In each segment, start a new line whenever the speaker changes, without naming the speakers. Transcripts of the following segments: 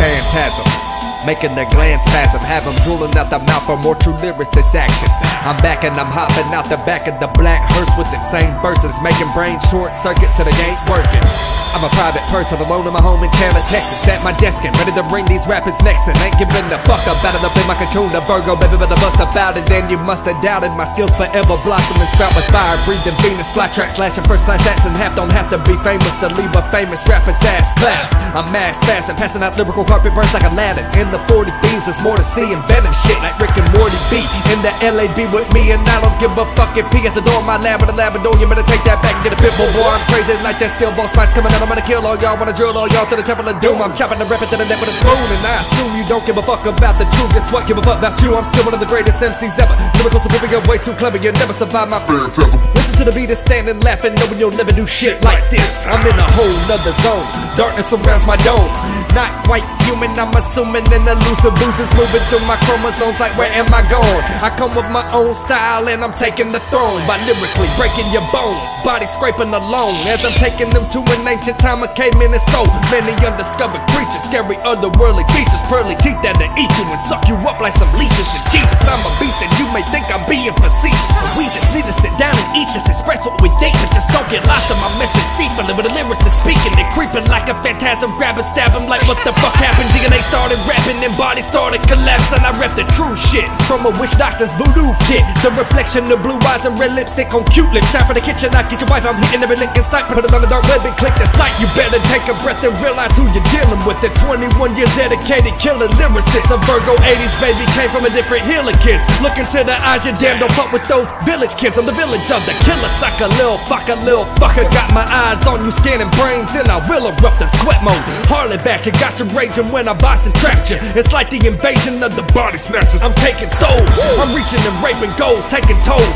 phantasm making their glands spasm. Have them drooling out the mouth for more true lyricist action. I'm back and I'm hopping out the back of the black hearse with insane verses, making brain short circuit till they ain't working. I'm a private person alone in my home in Chandler, Texas. At my desk and ready to bring these rappers next. And ain't giving the fuck up out of the play my cocoon. The Virgo, baby, but I bust about it. Then you must have doubted my skills forever blossom and sprout with fire. Breathing Venus, fly track, first class accent. Half don't have to be famous to leave a famous rapper's ass clap. I'm mass passing, passing out lyrical carpet burns like Aladdin. In the 40 B's, there's more to see and venom shit like Rick and Morty B. In the LAB with me, and I don't give a fucking P at the door of my lab with a Labrador. You better take that back and get a pit bull, boy. I'm crazy like that steel ball spice coming out. I'm gonna kill all y'all, wanna drill all y'all to the temple of doom. I'm chopping the rep to the neck with a spoon, and I assume you don't give a fuck about the truth. Guess what? Give a fuck about you. I'm still one of the greatest MCs ever. Lyrical superior, way too clever. You'll never survive my
Phantasm.
Listen to the beat and standing laughing, knowing you'll never do shit like this. I'm in a whole nother zone. Darkness surrounds my dome. Not quite human, I'm assuming an elusive bruises moving through my chromosomes like where am I going? I come with my own style and I'm taking the throne by lyrically breaking your bones, body scraping alone as I'm taking them to an ancient time of cavemen and so many undiscovered creatures, scary otherworldly features, pearly teeth that'll eat you and suck you up like some leeches. And Jesus, I'm a beast and you may think I'm being facetious. but we just need to sit down and each just express what we think, but just don't get lost in my message. See, feeling with the lyrics is speaking, they creeping like a phantasm, grabbing, stabbing like what the fuck happened. DNA started rapping and body started collapsing. I rep the true shit from a witch doctor's voodoo kit. The reflection of blue eyes and red lipstick on cute lips. Shine for the kitchen, I get your wife. I'm hitting every link in sight. Put it on the dark web and click the site. You better take a breath and realize who you're dealing with. The 21 years dedicated killer lyricist. A Virgo 80s baby came from a different hill of kids. Look into the eyes, you damn don't fuck with those village kids. I'm the village of the killer sucker, lil fucker, lil fucker. Got my eyes on you, scanning brains, and I will erupt in sweat mode. Harley back, you got you raging when I box and trapped you. It's like the invasion of the body snatchers. I'm taking souls, I'm reaching and raping goals, taking tolls,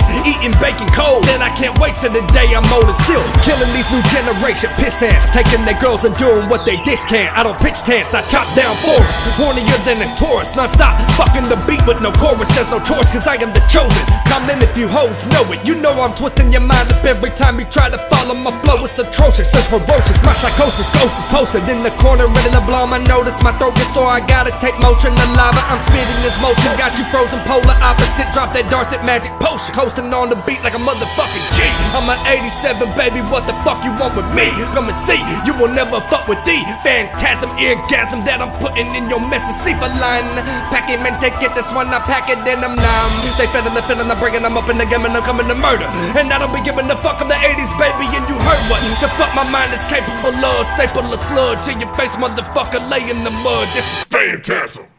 eating bacon cold. Then I can't wait till the day I'm old and still killing these new generation piss ants, taking their girls and doing what they discount. I don't pitch tents, I chop down forests, hornier than a Taurus. Non-stop fucking the beat with no chorus. There's no choice, cause I am the chosen. Come in if you hoes know it. You know I'm twisting your mind up every time you try to follow my flow. It's atrocious, it's ferocious. My psychosis, ghost is posted in the corner, ready to blow my notice. My throat gets sore, I gotta take Motrin the lava. I'm spitting this motion, got you frozen polar opposite. Drop that Darcy magic potion, coasting on the beat like a motherfucking G. I'm an 87 baby, what the fuck you want with me? Come and see, you will never fuck with the phantasm eargasm that I'm putting in your for line. Pack it, man, take it, this one I pack it, then I'm numb. They feeling the feeling, I'm bringing them up in the game and I'm coming to murder. And I don't be giving the fuck of the 80s, baby, and you heard what the fuck my mind is capable of. Staple a slug to your face, motherfucker, lay in the mud. This is
Phantasm.